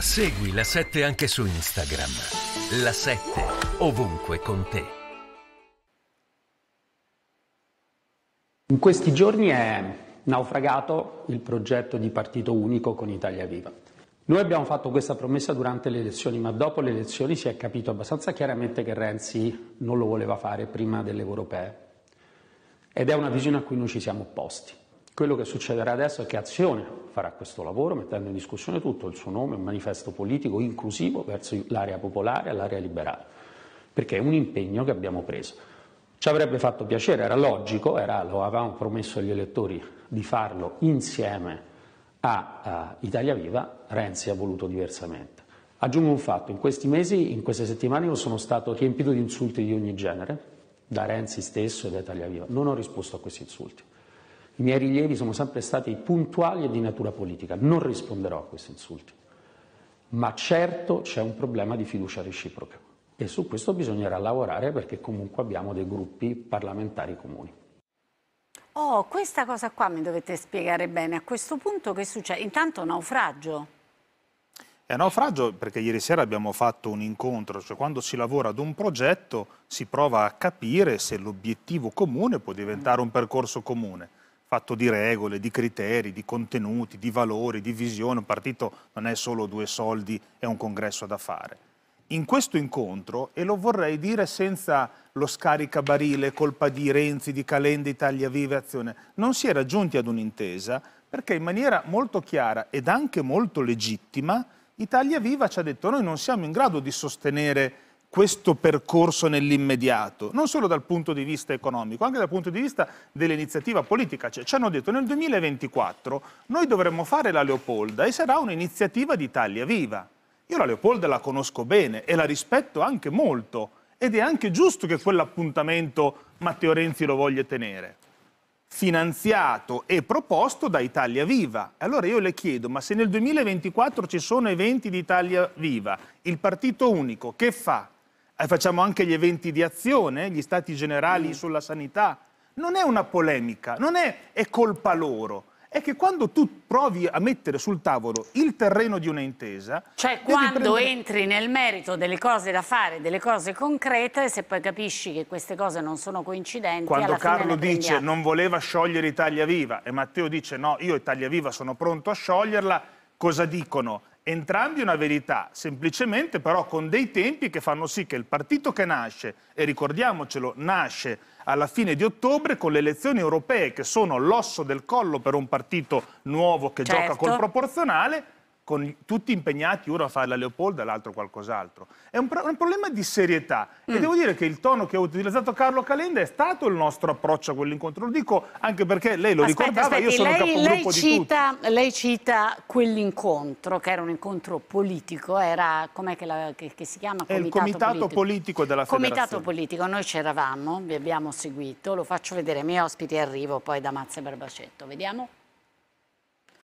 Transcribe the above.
Segui la 7 anche su Instagram. La 7 ovunque con te. In questi giorni è naufragato il progetto di partito unico con Italia Viva. Noi abbiamo fatto questa promessa durante le elezioni, ma dopo le elezioni si è capito abbastanza chiaramente che Renzi non lo voleva fare prima delle europee. Ed è una visione a cui noi ci siamo opposti. Quello che succederà adesso è che Azione farà questo lavoro mettendo in discussione tutto il suo nome, un manifesto politico inclusivo verso l'area popolare e l'area liberale, perché è un impegno che abbiamo preso. Ci avrebbe fatto piacere, era logico, era, lo avevamo promesso agli elettori di farlo insieme a, a Italia Viva, Renzi ha voluto diversamente. Aggiungo un fatto, in questi mesi, in queste settimane io sono stato riempito di insulti di ogni genere, da Renzi stesso e da Italia Viva. Non ho risposto a questi insulti. I miei rilievi sono sempre stati puntuali e di natura politica. Non risponderò a questi insulti. Ma certo c'è un problema di fiducia reciproca e su questo bisognerà lavorare perché comunque abbiamo dei gruppi parlamentari comuni. Oh, questa cosa qua mi dovete spiegare bene. A questo punto che succede? Intanto naufragio. È naufragio perché ieri sera abbiamo fatto un incontro, cioè quando si lavora ad un progetto si prova a capire se l'obiettivo comune può diventare un percorso comune, fatto di regole, di criteri, di contenuti, di valori, di visione. Un partito non è solo due soldi e un congresso da fare in questo incontro, e lo vorrei dire senza lo scaricabarile, colpa di Renzi, di Calenda, Italia Viva Azione, non si è giunti ad un'intesa perché in maniera molto chiara ed anche molto legittima Italia Viva ci ha detto noi non siamo in grado di sostenere questo percorso nell'immediato, non solo dal punto di vista economico, anche dal punto di vista dell'iniziativa politica. Cioè, ci hanno detto nel 2024 noi dovremmo fare la Leopolda e sarà un'iniziativa di Italia Viva. Io la Leopolda la conosco bene e la rispetto anche molto ed è anche giusto che quell'appuntamento Matteo Renzi lo voglia tenere. Finanziato e proposto da Italia Viva. Allora io le chiedo, ma se nel 2024 ci sono eventi di Italia Viva, il partito unico, che fa? E facciamo anche gli eventi di azione, gli stati generali mm. sulla sanità. Non è una polemica, non è, è colpa loro è che quando tu provi a mettere sul tavolo il terreno di una intesa... Cioè quando prendere... entri nel merito delle cose da fare, delle cose concrete, se poi capisci che queste cose non sono coincidenti... Quando Carlo dice non voleva sciogliere Italia Viva e Matteo dice no, io Italia Viva sono pronto a scioglierla, cosa dicono? Entrambi una verità, semplicemente però con dei tempi che fanno sì che il partito che nasce, e ricordiamocelo, nasce alla fine di ottobre con le elezioni europee che sono l'osso del collo per un partito nuovo che certo. gioca col proporzionale, con tutti impegnati uno a fare la Leopolda l'altro qualcos'altro. È un, un, problema di serietà mm. e devo dire che il tono che ha utilizzato Carlo Calenda è stato il nostro approccio a quell'incontro. Lo dico anche perché lei lo aspetta, ricordava, aspetti, io sono lei, capogruppo lei cita, di tutti. Lei cita quell'incontro, che era un incontro politico, era, com'è che, la, che, che si chiama? Comitato è il comitato politico, politico della federazione. Comitato politico, noi c'eravamo, vi abbiamo seguito, lo faccio vedere, i miei ospiti arrivo poi da Mazza e Barbacetto, vediamo.